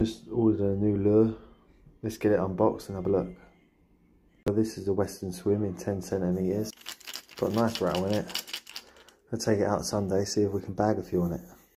Just ordered a new lure. Let's get it unboxed and have a look. So this is a Westin Swim in 10 centimetres. Got a nice rattle in it. I'll take it out Sunday, see if we can bag a few on it.